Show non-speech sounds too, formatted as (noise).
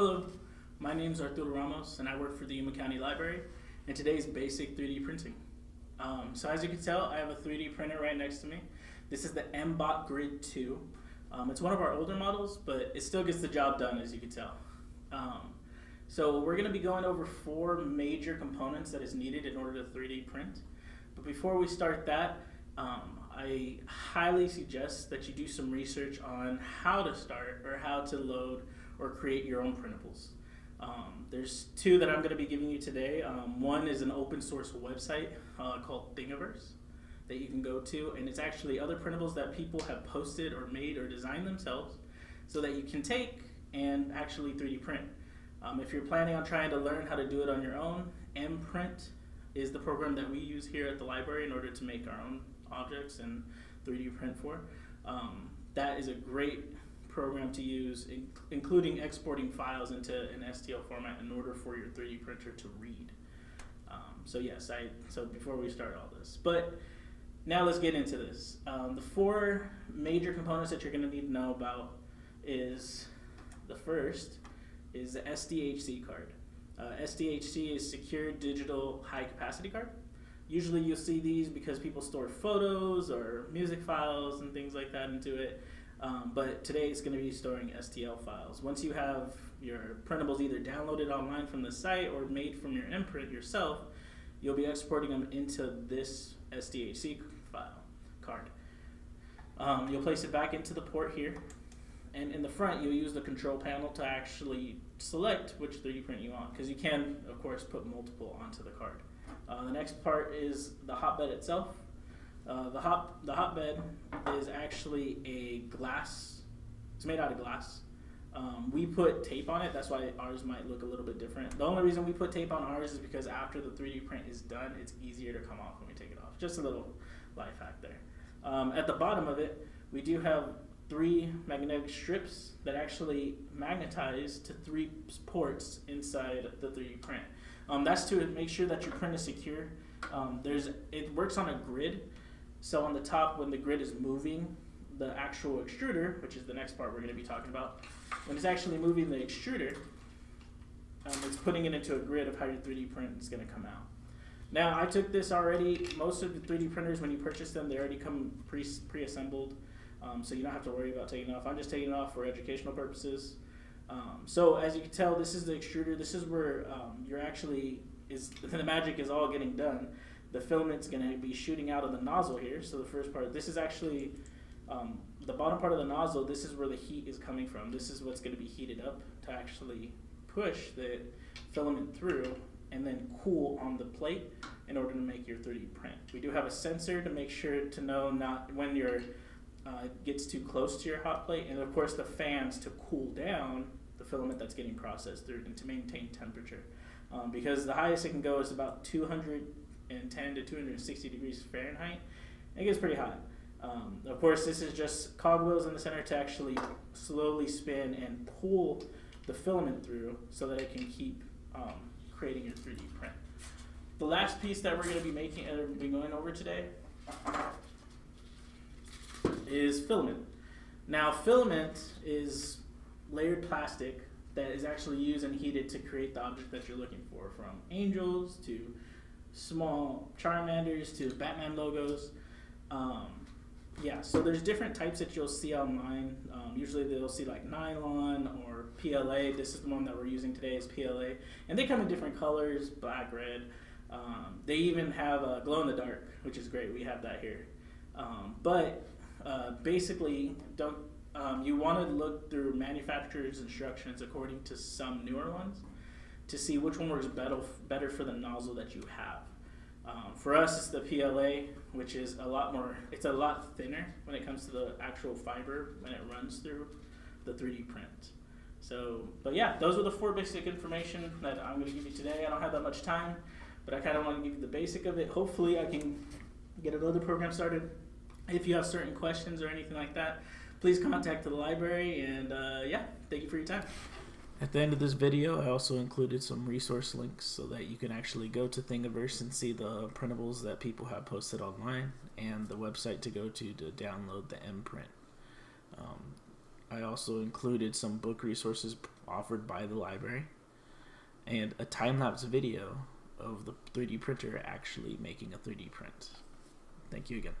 Hello, my name is Arturo Ramos and I work for the Yuma County Library and today's basic 3D printing. Um, so as you can tell, I have a 3D printer right next to me. This is the MBot Grid 2. Um, it's one of our older models, but it still gets the job done as you can tell. Um, so we're going to be going over four major components that is needed in order to 3D print. But before we start that, um, I highly suggest that you do some research on how to start or how to load or create your own printables. Um, there's two that I'm going to be giving you today. Um, one is an open source website uh, called Thingiverse that you can go to, and it's actually other printables that people have posted or made or designed themselves so that you can take and actually 3D print. Um, if you're planning on trying to learn how to do it on your own, MPrint is the program that we use here at the library in order to make our own objects and 3D print for. Um, that is a great program to use, in, including exporting files into an STL format in order for your 3D printer to read. Um, so yes, I so before we start all this, but now let's get into this. Um, the four major components that you're going to need to know about is the first is the SDHC card. Uh, SDHC is Secure Digital High Capacity Card. Usually you'll see these because people store photos or music files and things like that into it. Um, but today it's going to be storing STL files. Once you have your printables either downloaded online from the site or made from your MPrint yourself, you'll be exporting them into this SDHC file card. Um, you'll place it back into the port here, and in the front you'll use the control panel to actually select which 3D print you want, because you can, of course, put multiple onto the card. Uh, the next part is the hotbed itself. Uh, the hot the hotbed is actually a glass. It's made out of glass. Um, we put tape on it. That's why ours might look a little bit different. The only reason we put tape on ours is because after the 3D print is done, it's easier to come off when we take it off. Just a little life hack there. Um, at the bottom of it, we do have three magnetic strips that actually magnetize to three ports inside the 3D print. Um, that's to make sure that your print is secure. Um, there's it works on a grid, so on the top, when the grid is moving, the actual extruder, which is the next part we're going to be talking about, when it's actually moving the extruder, um, it's putting it into a grid of how your 3D print is going to come out. Now, I took this already. Most of the 3D printers, when you purchase them, they already come pre pre-assembled, um, so you don't have to worry about taking it off. I'm just taking it off for educational purposes. Um, so as you can tell, this is the extruder. This is where um, you're actually is (laughs) the magic is all getting done the filament's going to be shooting out of the nozzle here. So the first part, this is actually um, the bottom part of the nozzle. This is where the heat is coming from. This is what's going to be heated up to actually push the filament through and then cool on the plate in order to make your 3D print. We do have a sensor to make sure to know not when your uh, gets too close to your hot plate, and of course the fans to cool down the filament that's getting processed through and to maintain temperature. Um, because the highest it can go is about 200 and 10 to 260 degrees Fahrenheit. It gets pretty hot. Um, of course, this is just cogwheels in the center to actually slowly spin and pull the filament through so that it can keep um, creating your 3D print. The last piece that we're going to be making and uh, be going over today is filament. Now, filament is layered plastic that is actually used and heated to create the object that you're looking for, from angels to small Charmanders to Batman logos. Um, yeah, so there's different types that you'll see online. Um, usually they'll see like nylon or PLA. This is the one that we're using today is PLA. And they come in different colors, black, red. Um, they even have a glow in the dark, which is great. We have that here. Um, but uh, basically, don't um, you want to look through manufacturer's instructions according to some newer ones to see which one works better, better for the nozzle that you have. Um, for us, it's the PLA, which is a lot more, it's a lot thinner when it comes to the actual fiber when it runs through the 3D print. So, but yeah, those are the four basic information that I'm going to give you today. I don't have that much time, but I kind of want to give you the basic of it. Hopefully, I can get another program started. If you have certain questions or anything like that, please contact the library. And uh, yeah, thank you for your time. At the end of this video, I also included some resource links so that you can actually go to Thingiverse and see the printables that people have posted online and the website to go to to download the MPrint. Um, I also included some book resources offered by the library, and a time lapse video of the 3D printer actually making a 3D print. Thank you again.